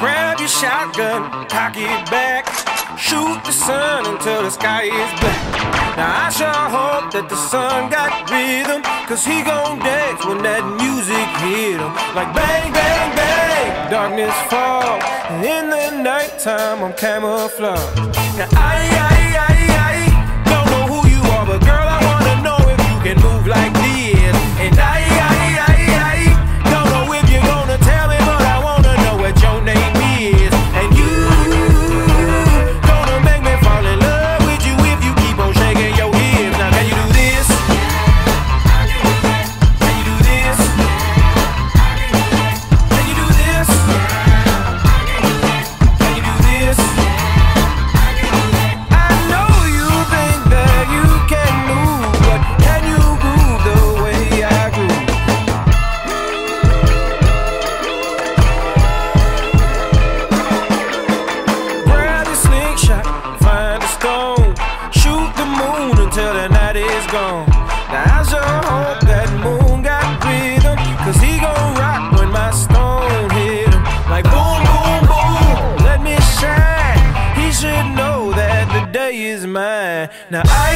Grab your shotgun, cock it back. Shoot the sun until the sky is black. Now I sure hope that the sun got rhythm, cause he gon' dance when that music hit him. Like bang, bang, bang, darkness fall. And in the nighttime, I'm camouflage. Now I, gone. Now I sure hope that moon got rhythm, cause he gon' rock when my stone hit him. Like boom, boom, boom, let me shine. He should know that the day is mine. Now I